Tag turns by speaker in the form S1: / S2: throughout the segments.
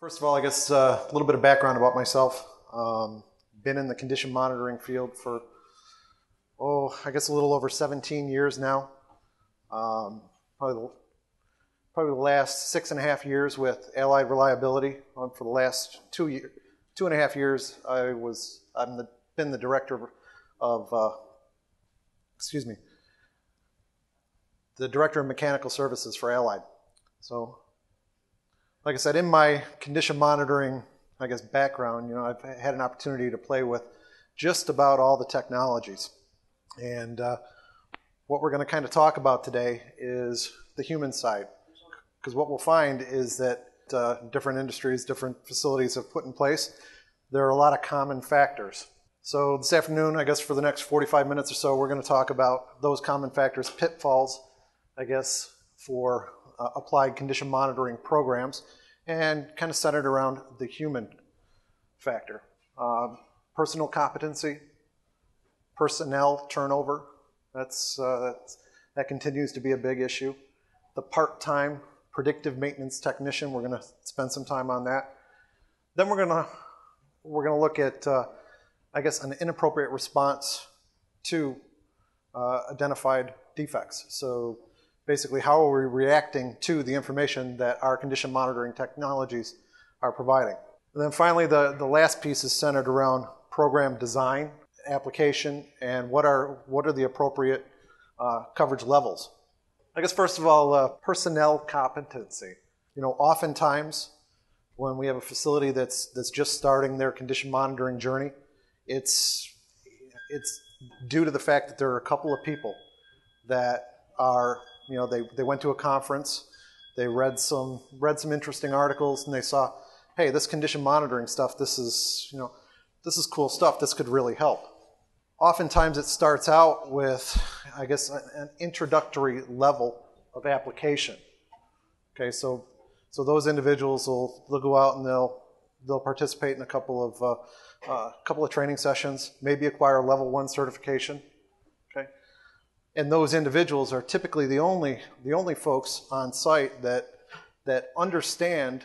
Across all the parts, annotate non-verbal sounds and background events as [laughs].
S1: First of all, I guess uh, a little bit of background about myself. Um, been in the condition monitoring field for, oh, I guess a little over 17 years now. Um, probably, the, probably the last six and a half years with Allied Reliability. Um, for the last two year, two and a half years, I was I've been the director of, uh, excuse me, the director of mechanical services for Allied. So like I said, in my condition monitoring, I guess, background, you know, I've had an opportunity to play with just about all the technologies. And uh, what we're going to kind of talk about today is the human side. Because what we'll find is that uh, different industries, different facilities have put in place, there are a lot of common factors. So this afternoon, I guess for the next 45 minutes or so, we're going to talk about those common factors, pitfalls, I guess, for uh, applied condition monitoring programs and kind of centered around the human factor. Uh, personal competency, personnel turnover, that's, uh, that's, that continues to be a big issue. The part-time predictive maintenance technician, we're going to spend some time on that. Then we're going to we're going to look at, uh, I guess, an inappropriate response to uh, identified defects. So basically how are we reacting to the information that our condition monitoring technologies are providing. And then finally, the, the last piece is centered around program design, application, and what are, what are the appropriate uh, coverage levels. I guess first of all, uh, personnel competency. You know, oftentimes when we have a facility that's, that's just starting their condition monitoring journey, it's, it's due to the fact that there are a couple of people that are you know, they, they went to a conference, they read some read some interesting articles, and they saw, hey, this condition monitoring stuff, this is you know, this is cool stuff. This could really help. Oftentimes, it starts out with, I guess, an introductory level of application. Okay, so so those individuals will they'll go out and they'll they'll participate in a couple of uh, uh, couple of training sessions, maybe acquire a level one certification and those individuals are typically the only the only folks on site that that understand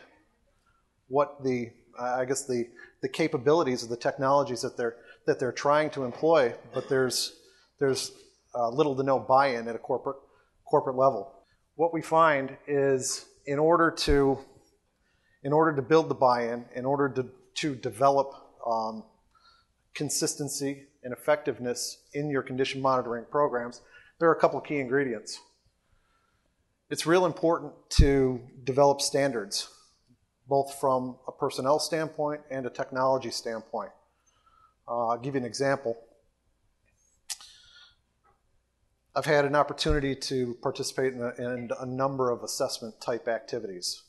S1: what the I guess the the capabilities of the technologies that they're that they're trying to employ, but there's there's uh, little to no buy-in at a corporate corporate level. What we find is in order to in order to build the buy-in, in order to to develop um, consistency and effectiveness in your condition monitoring programs, there are a couple key ingredients. It's real important to develop standards, both from a personnel standpoint and a technology standpoint. Uh, I'll give you an example. I've had an opportunity to participate in a, in a number of assessment type activities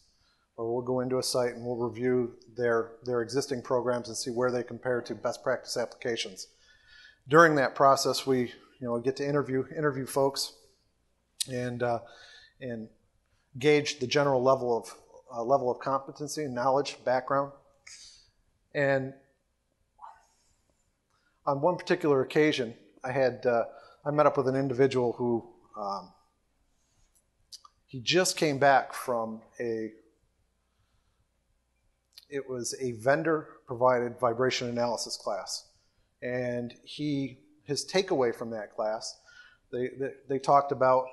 S1: where we'll go into a site and we'll review their, their existing programs and see where they compare to best practice applications. During that process, we you know, get to interview interview folks and uh, and gauge the general level of uh, level of competency, and knowledge, background, and on one particular occasion, I had uh, I met up with an individual who um, he just came back from a it was a vendor provided vibration analysis class, and he his takeaway from that class. They, they, they, talked about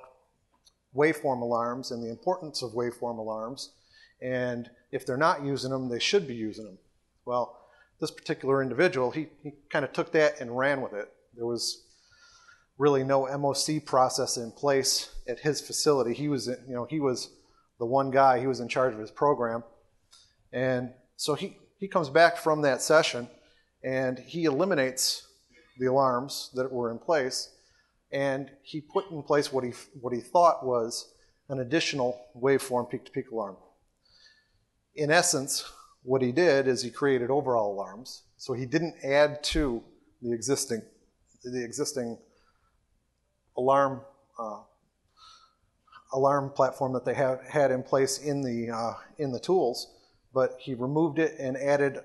S1: waveform alarms and the importance of waveform alarms, and if they're not using them, they should be using them. Well, this particular individual, he, he kind of took that and ran with it. There was really no MOC process in place at his facility. He was, you know, he was the one guy, he was in charge of his program. And so he, he comes back from that session and he eliminates the alarms that were in place, and he put in place what he, what he thought was an additional waveform peak to peak alarm. In essence, what he did is he created overall alarms. So he didn't add to the existing, the existing alarm uh, alarm platform that they have, had in place in the uh, in the tools, but he removed it and added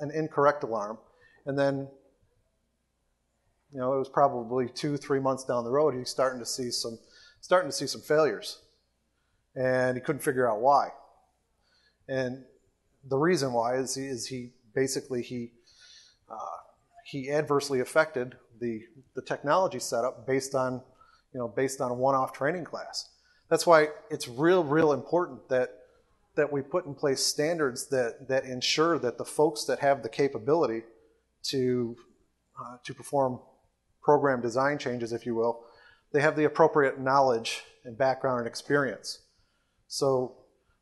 S1: an incorrect alarm, and then you know, it was probably two, three months down the road, he's starting to see some, starting to see some failures. And he couldn't figure out why. And the reason why is, is he basically he uh, he adversely affected the the technology setup based on you know based on a one-off training class. That's why it's real real important that that we put in place standards that that ensure that the folks that have the capability to uh, to perform program design changes, if you will, they have the appropriate knowledge and background and experience. So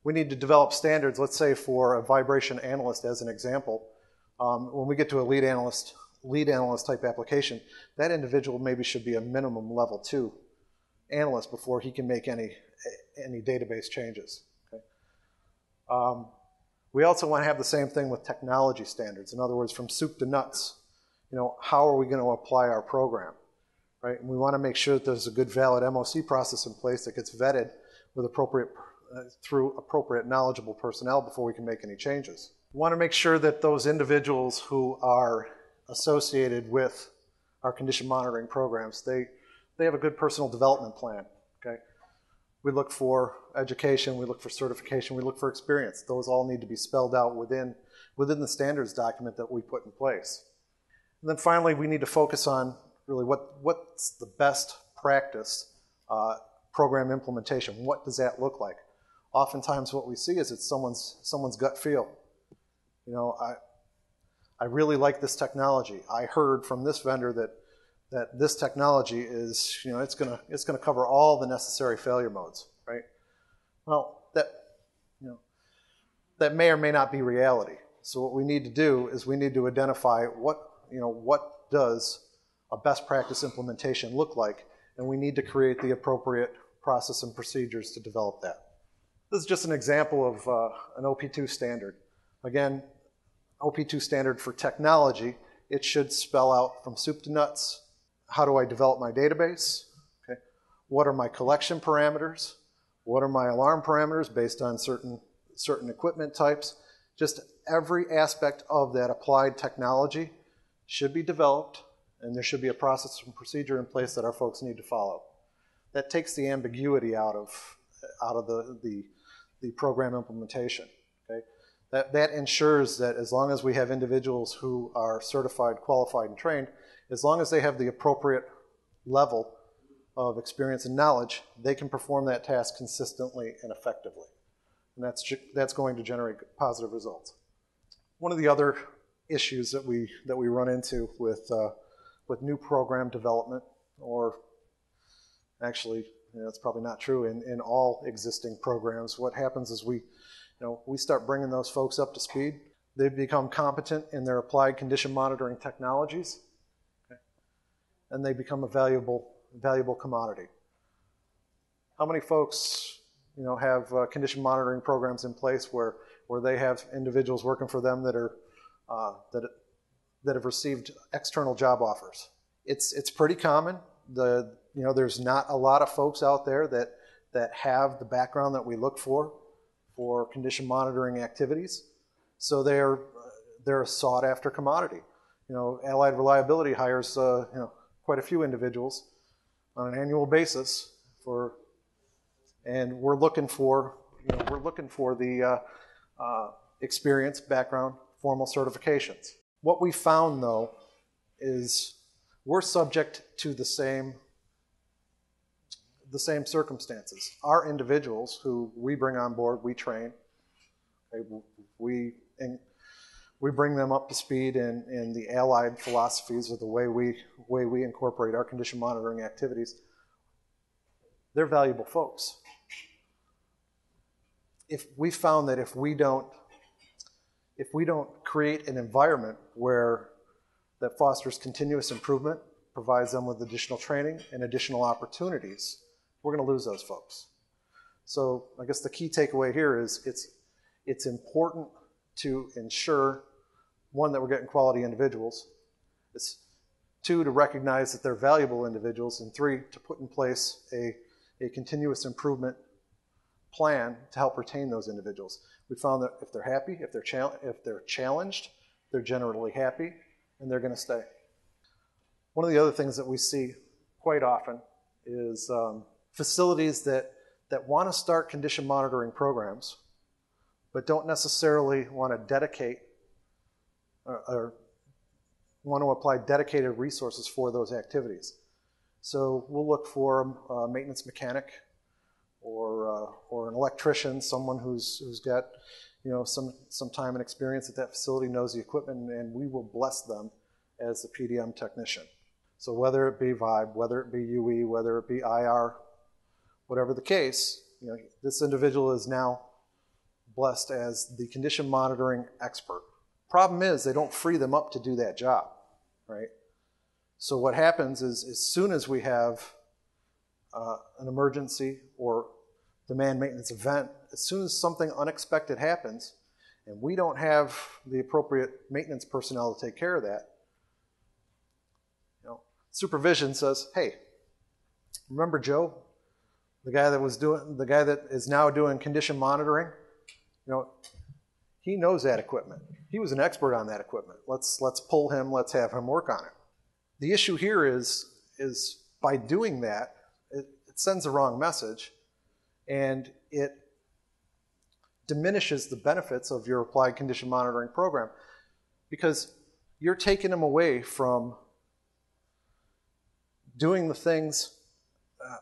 S1: we need to develop standards, let's say for a vibration analyst as an example. Um, when we get to a lead analyst, lead analyst type application, that individual maybe should be a minimum level two analyst before he can make any, any database changes. Okay? Um, we also want to have the same thing with technology standards. In other words, from soup to nuts, you know, how are we going to apply our program? Right? And we want to make sure that there's a good valid MOC process in place that gets vetted with appropriate uh, through appropriate knowledgeable personnel before we can make any changes. We want to make sure that those individuals who are associated with our condition monitoring programs, they, they have a good personal development plan. Okay? We look for education, we look for certification, we look for experience. Those all need to be spelled out within, within the standards document that we put in place. And then finally, we need to focus on really what, what's the best practice uh, program implementation. What does that look like? oftentimes what we see is it's someone's someone's gut feel. You know, I I really like this technology. I heard from this vendor that that this technology is, you know, it's gonna it's gonna cover all the necessary failure modes, right? Well, that you know that may or may not be reality. So what we need to do is we need to identify what you know what does a best practice implementation look like, and we need to create the appropriate process and procedures to develop that. This is just an example of uh, an OP2 standard. Again, OP2 standard for technology, it should spell out from soup to nuts, how do I develop my database? Okay. What are my collection parameters? What are my alarm parameters based on certain, certain equipment types? Just every aspect of that applied technology should be developed, and there should be a process and procedure in place that our folks need to follow. That takes the ambiguity out of, out of the, the the program implementation. Okay? That, that ensures that as long as we have individuals who are certified, qualified, and trained, as long as they have the appropriate level of experience and knowledge, they can perform that task consistently and effectively. And that's, that's going to generate positive results. One of the other issues that we, that we run into with, uh, with new program development, or actually you know, that's probably not true in, in all existing programs. What happens is we, you know, we start bringing those folks up to speed. They become competent in their applied condition monitoring technologies, okay? and they become a valuable, valuable commodity. How many folks, you know, have uh, condition monitoring programs in place where, where they have individuals working for them that are uh, that that have received external job offers? It's it's pretty common. The you know, there's not a lot of folks out there that, that have the background that we look for for condition monitoring activities. So they're, they're a sought after commodity. You know, Allied Reliability hires uh, you know, quite a few individuals on an annual basis for, and we're looking for, you know, we're looking for the uh, uh, experience, background, formal certifications. What we found though is we're subject to the same the same circumstances. Our individuals who we bring on board, we train, okay, we we bring them up to speed in, in the allied philosophies of the way we way we incorporate our condition monitoring activities. They're valuable folks. If we found that if we don't if we don't create an environment where that fosters continuous improvement, provides them with additional training and additional opportunities we're going to lose those folks. So I guess the key takeaway here is it's it's important to ensure one that we're getting quality individuals. It's two to recognize that they're valuable individuals, and three to put in place a, a continuous improvement plan to help retain those individuals. We found that if they're happy, if they're chal- if they're challenged, they're generally happy, and they're going to stay. One of the other things that we see quite often is um, facilities that, that want to start condition monitoring programs, but don't necessarily want to dedicate or, or want to apply dedicated resources for those activities. So we'll look for a maintenance mechanic or, uh, or an electrician, someone who's, who's got you know, some, some time and experience at that facility, knows the equipment, and we will bless them as the PDM technician. So whether it be Vibe, whether it be UE, whether it be IR, whatever the case, you know, this individual is now blessed as the condition monitoring expert. Problem is, they don't free them up to do that job, right? So what happens is, as soon as we have uh, an emergency or demand maintenance event, as soon as something unexpected happens, and we don't have the appropriate maintenance personnel to take care of that, you know, supervision says, "Hey, remember Joe, the guy that was doing, the guy that is now doing condition monitoring? You know, he knows that equipment. He was an expert on that equipment. Let's let's pull him. Let's have him work on it." The issue here is is by doing that, it, sends a wrong message and it diminishes the benefits of your applied condition monitoring program because you're taking them away from doing the things, uh,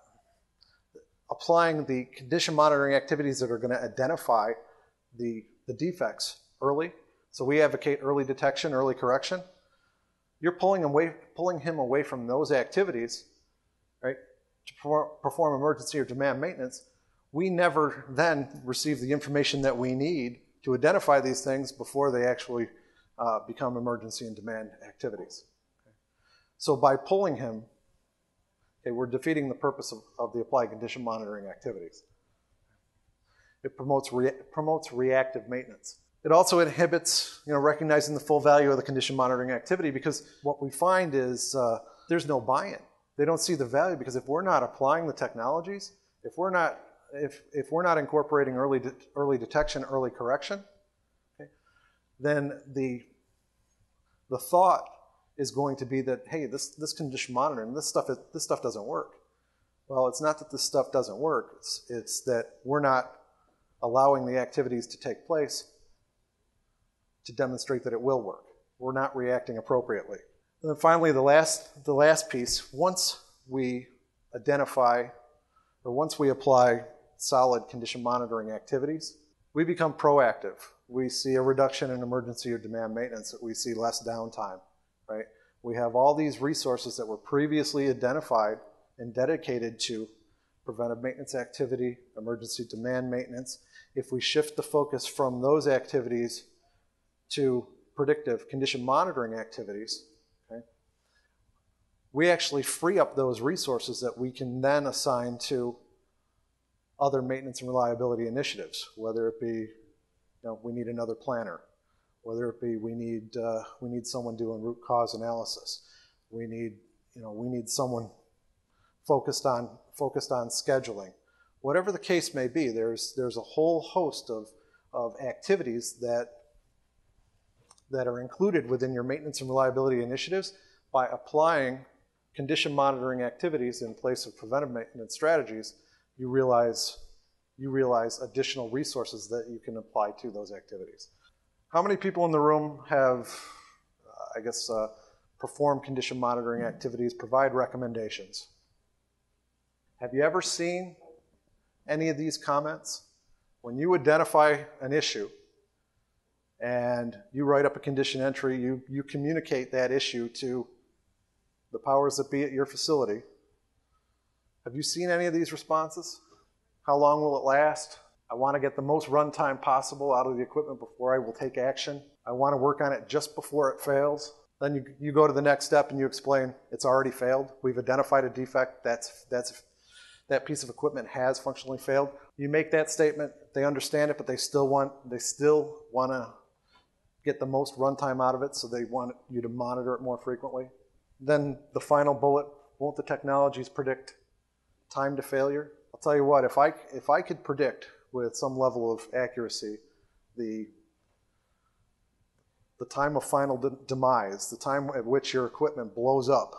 S1: applying the condition monitoring activities that are going to identify the, the defects early. So we advocate early detection, early correction. You're pulling, away, pulling him away from those activities, to perform emergency or demand maintenance we never then receive the information that we need to identify these things before they actually uh, become emergency and demand activities. Okay. So by pulling him, okay, we're defeating the purpose of, of the applied condition monitoring activities. It promotes, promotes reactive maintenance. It also inhibits you know, recognizing the full value of the condition monitoring activity because what we find is uh, there's no buy-in. They don't see the value because if we're not applying the technologies, if we're not if, if we're not incorporating early, de- early detection, early correction, okay, then the, the thought is going to be that, hey, this, this condition monitoring, this stuff, is, this stuff doesn't work. Well, it's not that this stuff doesn't work, it's, it's that we're not allowing the activities to take place to demonstrate that it will work. We're not reacting appropriately. And then finally, the last, the last piece, once we identify or once we apply solid condition monitoring activities, we become proactive. We see a reduction in emergency or demand maintenance, we see less downtime, right? We have all these resources that were previously identified and dedicated to preventive maintenance activity, emergency demand maintenance. If we shift the focus from those activities to predictive condition monitoring activities, we actually free up those resources that we can then assign to other maintenance and reliability initiatives, whether it be, you know, we need another planner, whether it be we need, uh, we need someone doing root cause analysis, we need, you know, we need someone focused on, focused on scheduling. Whatever the case may be, there's, there's a whole host of, of activities that, that are included within your maintenance and reliability initiatives by applying condition monitoring activities in place of preventive maintenance strategies you realize you realize additional resources that you can apply to those activities. How many people in the room have, uh, I guess, uh, perform condition monitoring activities, provide recommendations? Have you ever seen any of these comments? When you identify an issue and you write up a condition entry, you, you communicate that issue to the powers that be at your facility, have you seen any of these responses? How long will it last? I want to get the most runtime possible out of the equipment before I will take action. I want to work on it just before it fails. Then you, you go to the next step and you explain it's already failed. We've identified a defect. That's, that's, that piece of equipment has functionally failed. You make that statement. They understand it, but they still want, they still want to get the most runtime out of it, so they want you to monitor it more frequently. Then the final bullet won't the technologies predict time to failure. I'll tell you what, if I, if I could predict with some level of accuracy the, the time of final de- demise, the time at which your equipment blows up,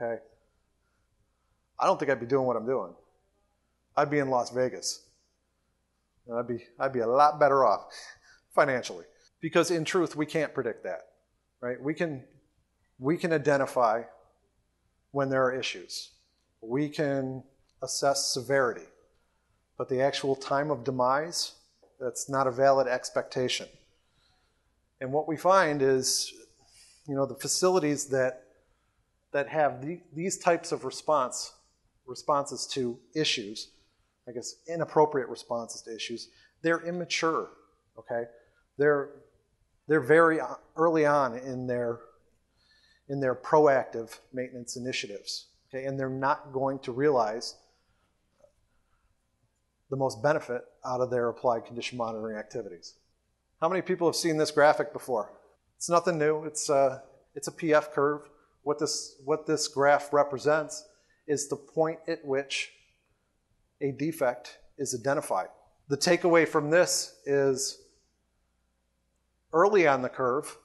S1: okay, I don't think I'd be doing what I'm doing. I'd be in Las Vegas. And I'd be, I'd be a lot better off [laughs] financially. Because in truth, we can't predict that, right? We can, we can identify when there are issues. We can assess severity. But the actual time of demise, that's not a valid expectation. And what we find is, you know, the facilities that that have the, these types of response responses to issues, I guess inappropriate responses to issues, they're immature. Okay, they're they're very uh, early on in their in their proactive maintenance initiatives. Okay, and they're not going to realize the most benefit out of their applied condition monitoring activities. How many people have seen this graphic before? It's nothing new. It's a, uh, it's a PF curve. What this, what this graph represents is the point at which a defect is identified. The takeaway from this is early on the curve,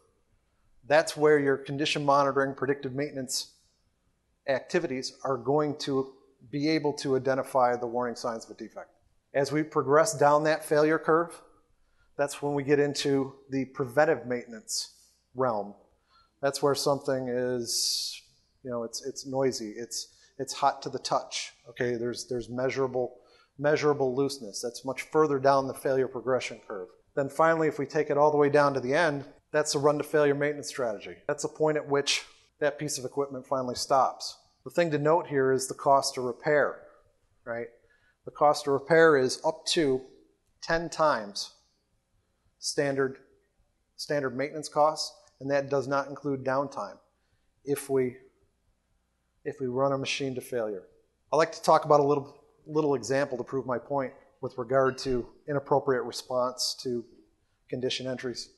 S1: that's where your condition monitoring, predictive maintenance activities are going to be able to identify the warning signs of a defect. As we progress down that failure curve, that's when we get into the preventive maintenance realm. That's where something is, you know, it's, it's noisy, it's, it's hot to the touch. Okay, there's, there's measurable, measurable looseness. That's much further down the failure progression curve. Then finally, if we take it all the way down to the end, that's a run to failure maintenance strategy. That's the point at which that piece of equipment finally stops. The thing to note here is the cost to repair, right? The cost to repair is up to 10 times standard, standard maintenance costs, and that does not include downtime if we, if we run a machine to failure. I like to talk about a little, little example to prove my point with regard to inappropriate response to condition entries.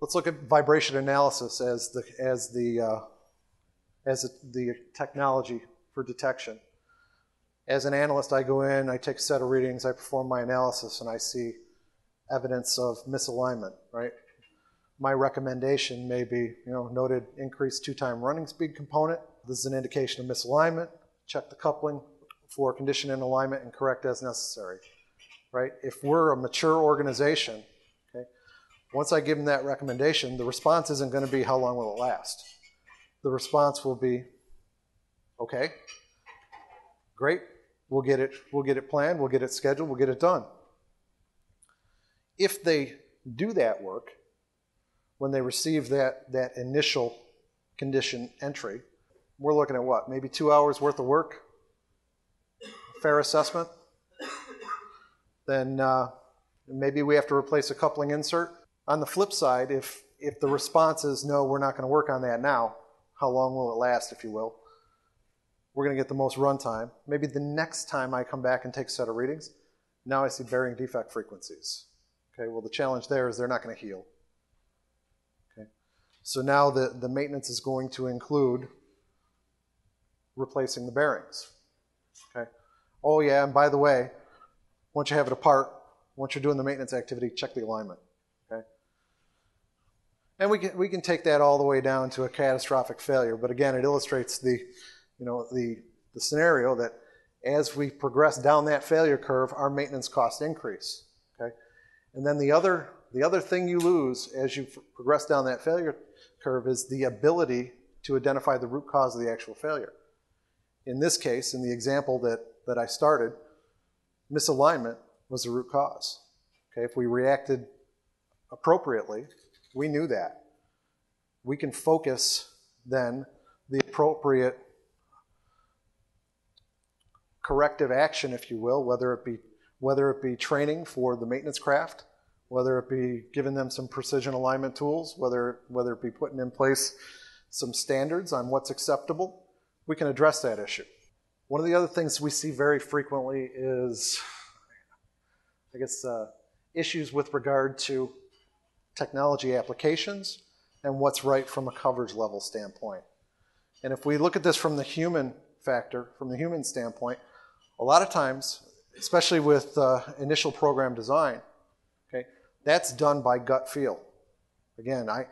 S1: Let's look at vibration analysis as the, as the, uh, as the technology for detection. As an analyst, I go in, I take a set of readings, I perform my analysis, and I see evidence of misalignment, right? My recommendation may be, you know, noted increased two-time running speed component. This is an indication of misalignment. Check the coupling for condition and alignment and correct as necessary, right? If we're a mature organization, once I give them that recommendation, the response isn't going to be how long will it last. The response will be, okay, great, we'll get it, we'll get it planned, we'll get it scheduled, we'll get it done if they do that work, when they receive that, that initial condition entry, we're looking at what? Maybe two hours worth of work? Fair assessment? Then uh, maybe we have to replace a coupling insert. On the flip side, if, if the response is no, we're not going to work on that now, how long will it last, if you will? We're going to get the most runtime. Maybe the next time I come back and take a set of readings, now I see bearing defect frequencies. Okay, well, the challenge there is they're not going to heal. Okay, so now the, the maintenance is going to include replacing the bearings. Okay, oh, yeah, and by the way, once you have it apart, once you're doing the maintenance activity, check the alignment. And we can, we can take that all the way down to a catastrophic failure, but again, it illustrates the, you know, the, the scenario that as we progress down that failure curve, our maintenance costs increase. Okay? And then the other, the other thing you lose as you progress down that failure curve is the ability to identify the root cause of the actual failure. In this case, in the example that, that I started, misalignment was the root cause. Okay, if we reacted appropriately, we knew that. We can focus then the appropriate corrective action, if you will, whether it be whether it be training for the maintenance craft, whether it be giving them some precision alignment tools, whether, whether it be putting in place some standards on what's acceptable, we can address that issue. One of the other things we see very frequently is, I guess, uh, issues with regard to technology applications and what's right from a coverage level standpoint. And if we look at this from the human factor, from the human standpoint, a lot of times especially with uh, initial program design, okay, that's done by gut feel. Again, I,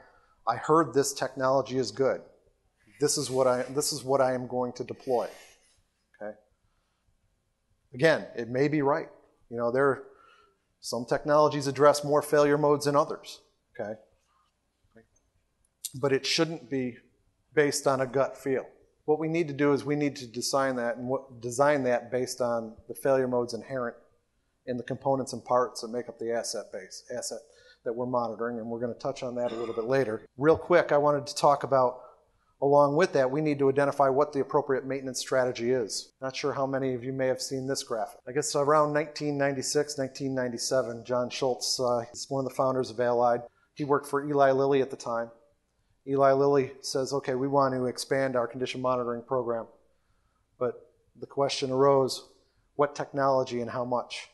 S1: I heard this technology is good. This is what I this is what I am going to deploy. Okay. Again, it may be right. You know, there Some technologies address more failure modes than others, okay? But it shouldn't be based on a gut feel. What we need to do is we need to design that and what, design that based on the failure modes inherent in the components and parts that make up the asset base, asset that we're monitoring, and we're going to touch on that a little bit later. Real quick, I wanted to talk about Along with that, we need to identify what the appropriate maintenance strategy is. Not sure how many of you may have seen this graphic. I guess around 1996, 1997, John Schultz, uh, he's one of the founders of Allied. He worked for Eli Lilly at the time. Eli Lilly says, okay, we want to expand our condition monitoring program. But the question arose, what technology and how much?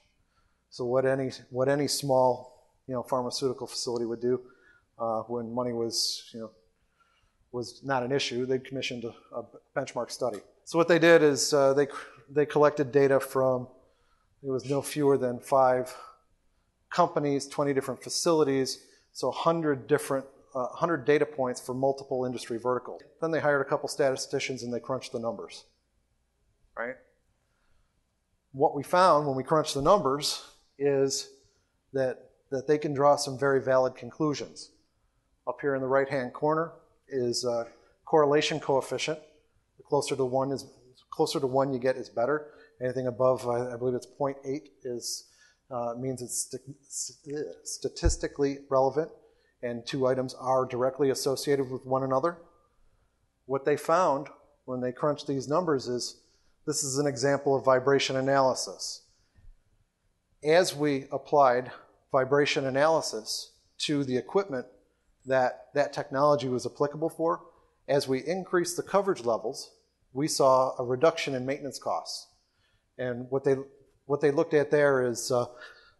S1: So what any, what any small you know, pharmaceutical facility would do uh, when money was you know, was not an issue. They commissioned a, a benchmark study. So what they did is uh, they they collected data from it was no fewer than five companies, 20 different facilities, so 100 different uh, 100 data points for multiple industry verticals. Then they hired a couple statisticians and they crunched the numbers. Right? What we found when we crunched the numbers is that that they can draw some very valid conclusions. Up here in the right-hand corner, is correlation coefficient. The closer to one is closer to one you get is better. Anything above, I, I believe it's 0.8, is uh, means it's st- statistically relevant, and two items are directly associated with one another. What they found when they crunched these numbers is this is an example of vibration analysis. As we applied vibration analysis to the equipment that that technology was applicable for, as we increased the coverage levels, we saw a reduction in maintenance costs. And what they what they looked at there is uh,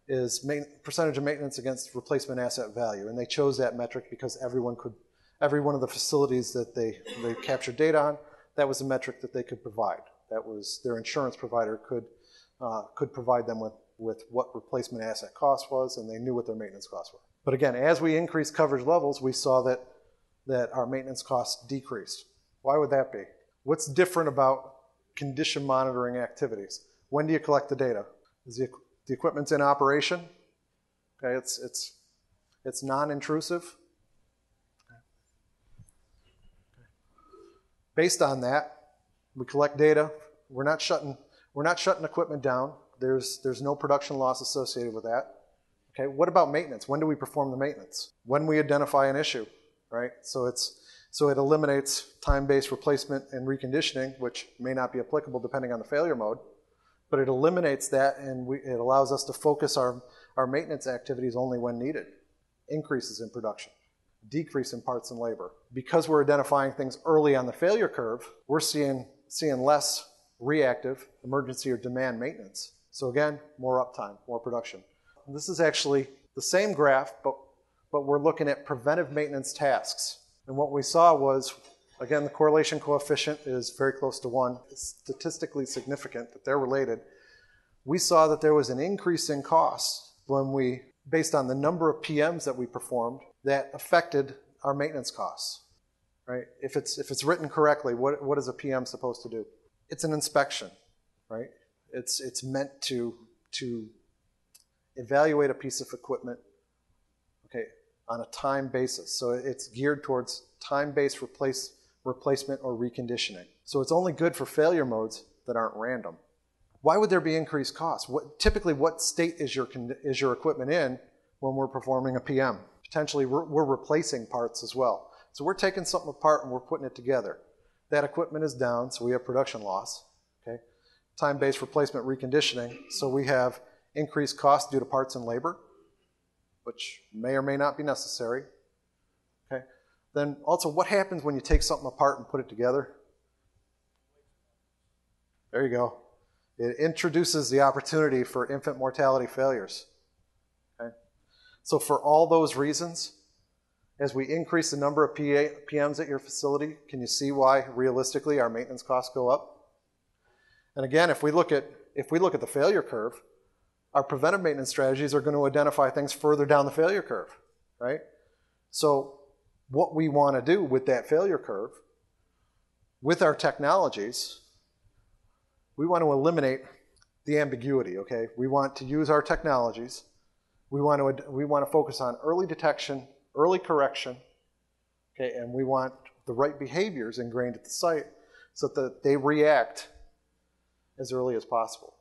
S1: is percentage of maintenance against replacement asset value, and they chose that metric because everyone could every one of the facilities that they they captured data on that was a metric that they could provide. That was their insurance provider could uh, could provide them with with what replacement asset cost was, and they knew what their maintenance costs were. But again, as we increased coverage levels, we saw that, that our maintenance costs decreased. Why would that be? What's different about condition monitoring activities? When do you collect the data? Is the, the equipment's in operation? Okay, it's, it's, it's non-intrusive. Based on that, we collect data. We're not shutting, we're not shutting equipment down. There's, there's no production loss associated with that. Okay, what about maintenance? When do we perform the maintenance? When we identify an issue, right? So it's so it eliminates time-based replacement and reconditioning, which may not be applicable depending on the failure mode, but it eliminates that and we, it allows us to focus our, our maintenance activities only when needed. Increases in production, decrease in parts and labor. Because we're identifying things early on the failure curve, we're seeing, seeing less reactive emergency or demand maintenance. So again, more uptime, more production. This is actually the same graph, but, but we're looking at preventive maintenance tasks. And what we saw was, again, the correlation coefficient is very close to one. It's statistically significant that they're related. We saw that there was an increase in costs when we, based on the number of PMs that we performed, that affected our maintenance costs. Right? If it's if it's written correctly, what what is a PM supposed to do? It's an inspection, right? It's it's meant to to evaluate a piece of equipment okay, on a time basis. So it's geared towards time-based replace, replacement or reconditioning. So it's only good for failure modes that aren't random. Why would there be increased costs? What, typically, what state is your, is your equipment in when we're performing a PM? Potentially, we're, we're replacing parts as well. So we're taking something apart and we're putting it together. That equipment is down, so we have production loss. Okay, time-based replacement reconditioning, so we have increased costs due to parts and labor, which may or may not be necessary. Then also, what happens when you take something apart and put it together? There you go. It introduces the opportunity for infant mortality failures. Okay. So for all those reasons, as we increase the number of PMs at your facility, can you see why realistically our maintenance costs go up? And again, if we look at if we look at the failure curve, our preventive maintenance strategies are going to identify things further down the failure curve, right? So, what we want to do with that failure curve, with our technologies, we want to eliminate the ambiguity, okay? We want to use our technologies We want to, we want to focus on early detection, early correction, okay, and we want the right behaviors ingrained at the site so that they react as early as possible.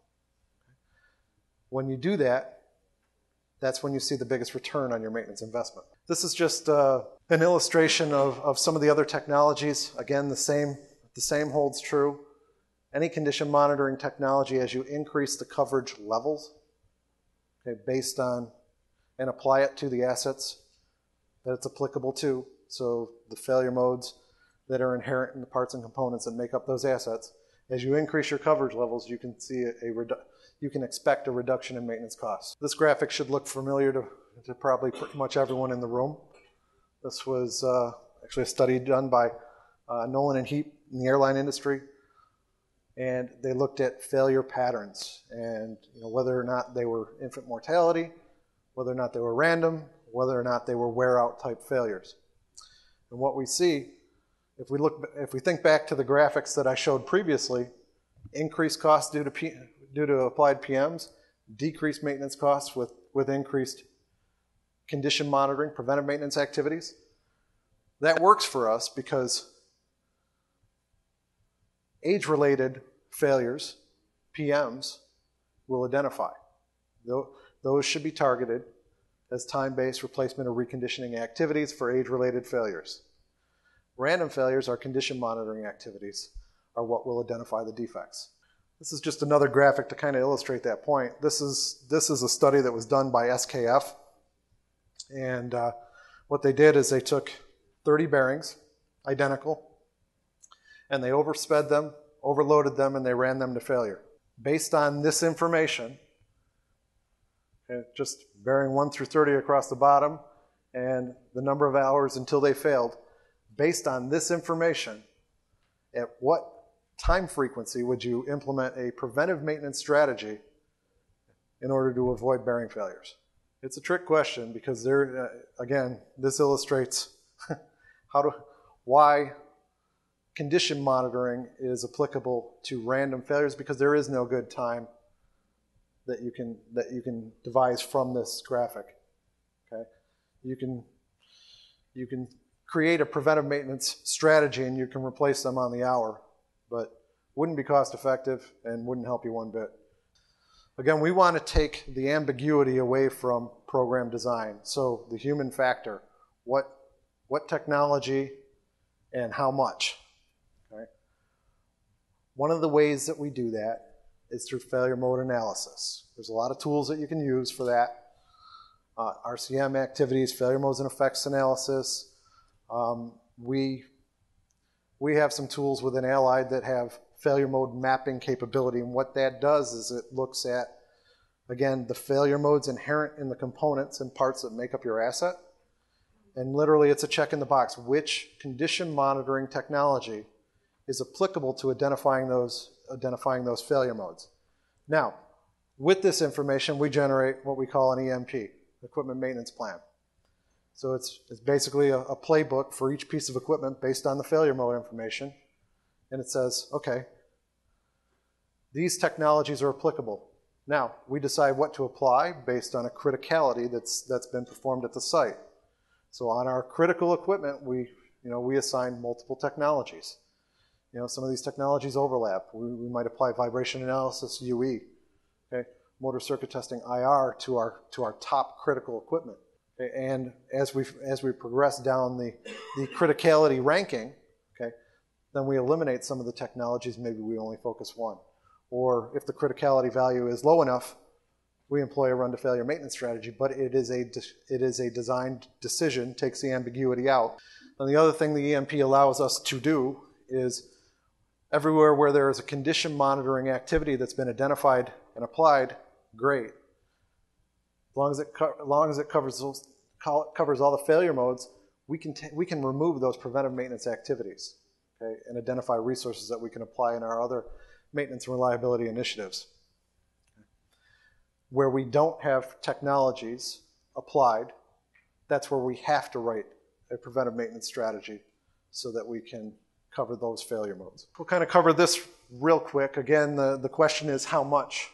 S1: When you do that, that's when you see the biggest return on your maintenance investment. This is just uh, an illustration of, of some of the other technologies. Again, the same, the same holds true. Any condition monitoring technology, as you increase the coverage levels, okay, based on and apply it to the assets that it's applicable to, so the failure modes that are inherent in the parts and components that make up those assets, as you increase your coverage levels, you can see a, a redu- you can expect a reduction in maintenance costs. This graphic should look familiar to, to probably pretty much everyone in the room. This was uh, actually a study done by uh, Nowlan and Heap in the airline industry, and they looked at failure patterns and you know, whether or not they were infant mortality, whether or not they were random, whether or not they were wear out type failures. And what we see if we look, if we think back to the graphics that I showed previously, increased costs due to, due to applied PMs, decreased maintenance costs with, with increased condition monitoring, preventive maintenance activities. That works for us because age-related failures, PMs, will identify. Those should be targeted as time-based replacement or reconditioning activities for age-related failures. Random failures, our condition monitoring activities, are what will identify the defects. This is just another graphic to kind of illustrate that point. This is, this is a study that was done by SKF. And uh, what they did is they took 30 bearings, identical, and they oversped them, overloaded them, and they ran them to failure. Based on this information, just bearing 1 through 30 across the bottom, and the number of hours until they failed, based on this information, at what time frequency would you implement a preventive maintenance strategy in order to avoid bearing failures? It's a trick question because there, uh, again, this illustrates [laughs] how to, why condition monitoring is applicable to random failures because there is no good time that you can that you can devise from this graphic. Okay, you can you can create a preventive maintenance strategy and you can replace them on the hour, but wouldn't be cost effective and wouldn't help you one bit. Again, we want to take the ambiguity away from program design. So the human factor, what, what technology and how much. Okay? One of the ways that we do that is through failure mode analysis. There's a lot of tools that you can use for that. Uh, RCM activities, failure modes and effects analysis, um, we, we have some tools within Allied that have failure mode mapping capability, and what that does is it looks at, again, the failure modes inherent in the components and parts that make up your asset. And literally, it's a check in the box. Which condition monitoring technology is applicable to identifying those, identifying those failure modes? Now, with this information, we generate what we call an EMP, Equipment Maintenance Plan. So it's, it's basically a, a playbook for each piece of equipment based on the failure mode information. And it says, okay, these technologies are applicable. Now, we decide what to apply based on a criticality that's, that's been performed at the site. So on our critical equipment, we, you know, we assign multiple technologies. You know, some of these technologies overlap. We, we might apply vibration analysis UE, okay, motor circuit testing IR to our, to our top critical equipment. And as we as we progress down the, the criticality ranking, okay, then we eliminate some of the technologies. Maybe we only focus one. Or if the criticality value is low enough, we employ a run to failure maintenance strategy. But it is a it is a designed decision, takes the ambiguity out. And the other thing the EMP allows us to do is everywhere where there is a condition monitoring activity that's been identified and applied, great. As long as it, co- as long as it covers, those, covers all the failure modes, we can, t- we can remove those preventive maintenance activities okay, and identify resources that we can apply in our other maintenance and reliability initiatives. Where we don't have technologies applied, that's where we have to write a preventive maintenance strategy so that we can cover those failure modes. We'll kind of cover this real quick. Again, the, the question is how much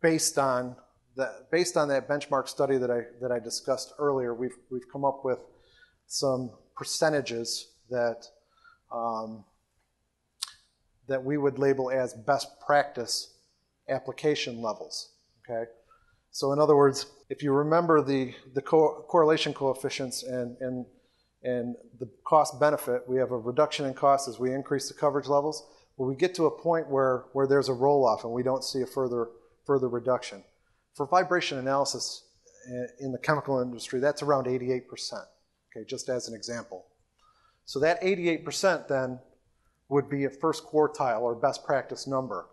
S1: based on that based on that benchmark study that I that I discussed earlier, we've we've come up with some percentages that um, that we would label as best practice application levels. Okay, so in other words, if you remember the the co- correlation coefficients and and and the cost benefit, we have a reduction in cost as we increase the coverage levels. But we get to a point where where there's a roll off and we don't see a further further reduction. For vibration analysis uh, in the chemical industry, that's around 88%, okay, just as an example. So that 88% then would be a first quartile or best practice number.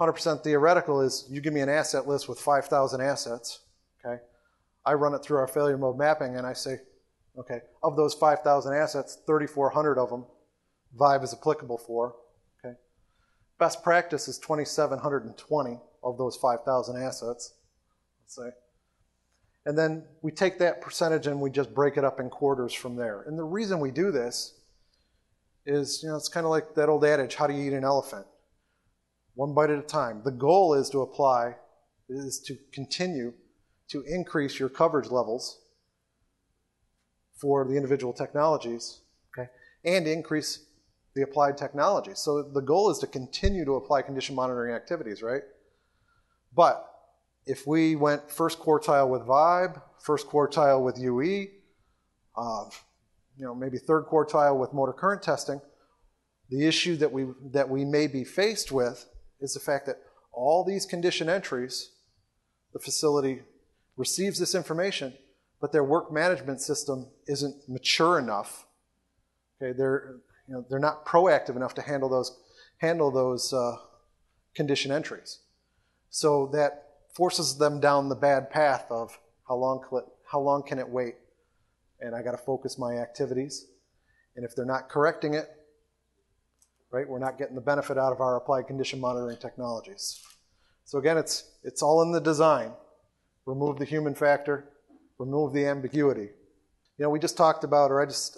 S1: 100% theoretical is you give me an asset list with 5,000 assets, okay? I run it through our failure mode mapping and I say, okay, of those 5,000 assets, 3,400 of them Vibe is applicable for, okay? Best practice is 2,720 of those 5,000 assets, let's say. And then we take that percentage and we just break it up in quarters from there. And the reason we do this is, you know, it's kind of like that old adage, how do you eat an elephant? One bite at a time. The goal is to apply, is to continue to increase your coverage levels for the individual technologies, okay, and increase the applied technology. So the goal is to continue to apply condition monitoring activities, right? But if we went first quartile with Vibe, first quartile with UE, uh, you know, maybe third quartile with motor current testing, the issue that we, that we may be faced with is the fact that all these condition entries, the facility receives this information, but their work management system isn't mature enough. Okay, they're, you know, they're not proactive enough to handle those, handle those uh, condition entries. So that forces them down the bad path of how long, it, how long can it wait? And I got to focus my activities. And if they're not correcting it, right, we're not getting the benefit out of our applied condition monitoring technologies. So again, it's, it's all in the design. Remove the human factor, remove the ambiguity. You know, we just talked about, or I just,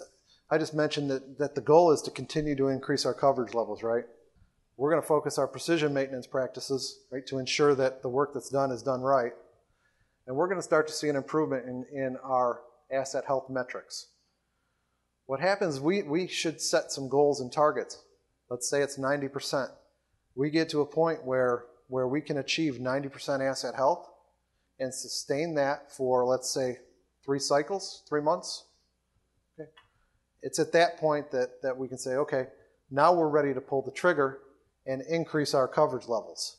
S1: I just mentioned that, that the goal is to continue to increase our coverage levels, right? We're going to focus our precision maintenance practices, right, to ensure that the work that's done is done right. And we're going to start to see an improvement in, in our asset health metrics. What happens, we, we should set some goals and targets. Let's say it's 90%. We get to a point where, where we can achieve 90% asset health and sustain that for, let's say, three cycles, three months. Okay. It's at that point that, that we can say, okay, now we're ready to pull the trigger and increase our coverage levels.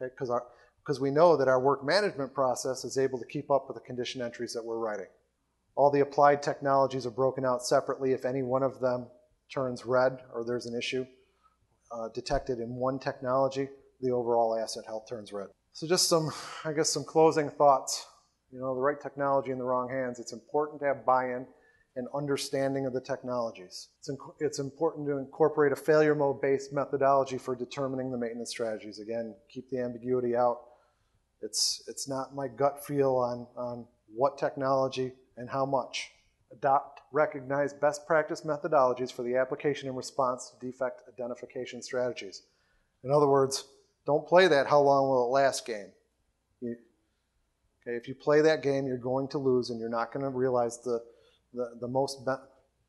S1: Okay, because our because we know that our work management process is able to keep up with the condition entries that we're writing. All the applied technologies are broken out separately. If any one of them turns red or there's an issue uh, detected in one technology, the overall asset health turns red. So just some, I guess, some closing thoughts. You know, the right technology in the wrong hands. It's important to have buy-in and understanding of the technologies. It's, it's important to incorporate a failure mode based methodology for determining the maintenance strategies. Again, keep the ambiguity out. It's, it's not my gut feel on, on what technology and how much. Adopt recognized best practice methodologies for the application and response to defect identification strategies. In other words, don't play that how long will it last game. You, okay, if you play that game, you're going to lose and you're not going to realize the, the, the most be-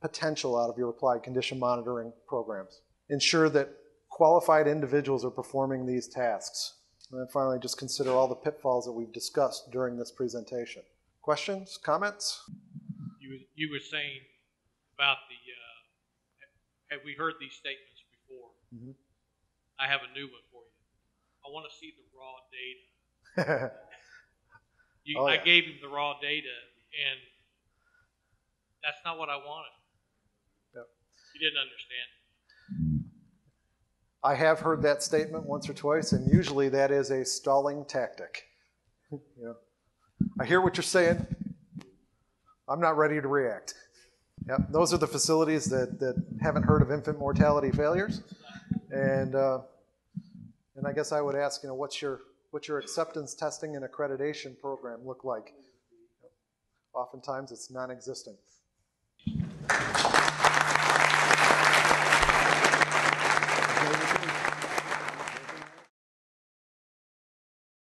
S1: potential out of your applied condition monitoring programs. Ensure that qualified individuals are performing these tasks. And then finally, just consider all the pitfalls that we've discussed during this presentation. Questions, comments?
S2: You, you were saying about the, uh, have we heard these statements before? Mm-hmm. I have a new one for you. I want to see the raw data. [laughs] you, oh, yeah. I gave him the raw data, and that's not what I wanted. Yep. You didn't understand.
S1: I have heard that statement once or twice, and usually that is a stalling tactic. [laughs] you know, I hear what you're saying. I'm not ready to react. Yep, those are the facilities that, that haven't heard of infant mortality failures, and uh, and I guess I would ask, you know, what's your what's your acceptance testing and accreditation program look like? Oftentimes, it's non-existent. Thank you.